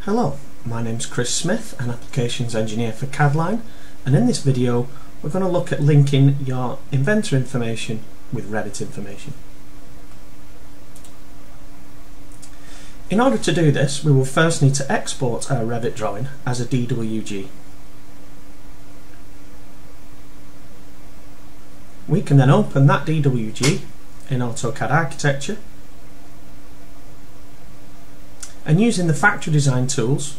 Hello, my name is Chris Smith, an Applications Engineer for CADline, and in this video we're going to look at linking your inventor information with Revit information. In order to do this, we will first need to export our Revit drawing as a DWG. We can then open that DWG in AutoCAD Architecture. And using the factory design tools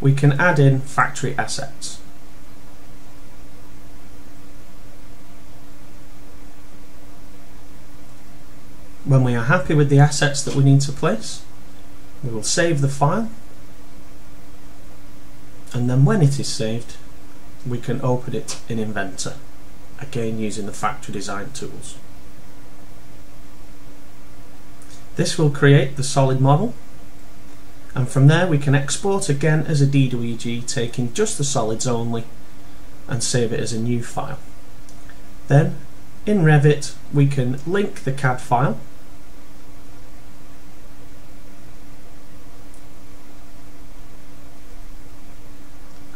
we can add in factory assets. When we are happy with the assets that we need to place we will save the file. And then when it is saved we can open it in Inventor again using the factory design tools. This will create the solid model and from there we can export again as a DWG taking just the solids only and save it as a new file. Then in Revit we can link the CAD file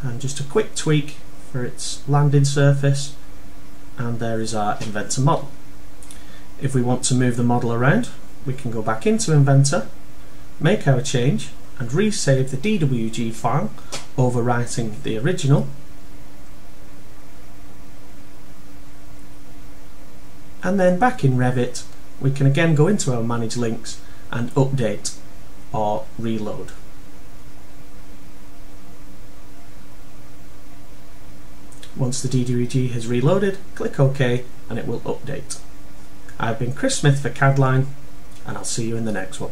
and just a quick tweak for its landing surface and there is our inventor model. If we want to move the model around we can go back into inventor make our change and resave the DWG file overwriting the original and then back in Revit we can again go into our manage links and update or reload. Once the DWG has reloaded, click OK and it will update. I've been Chris Smith for CADline and I'll see you in the next one.